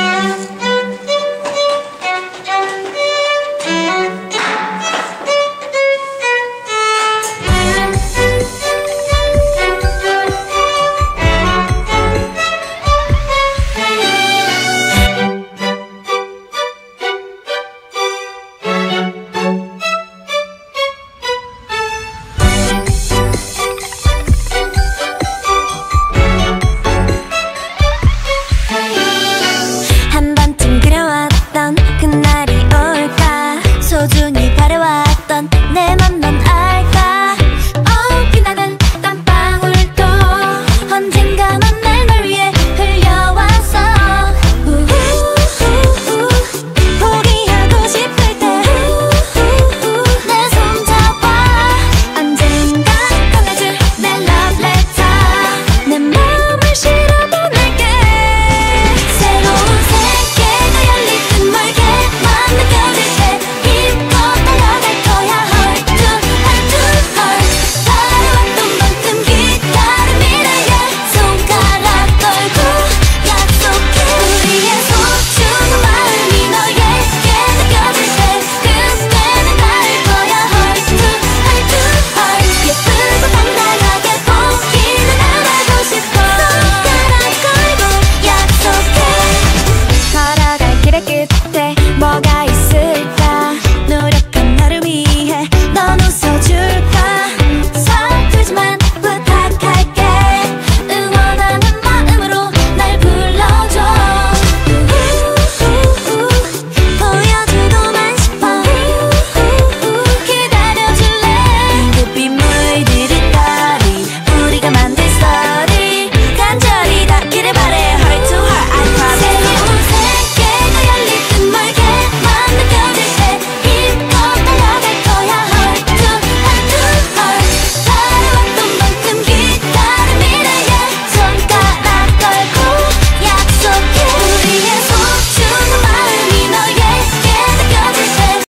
Música 소중히 바래왔던 내 맘. get there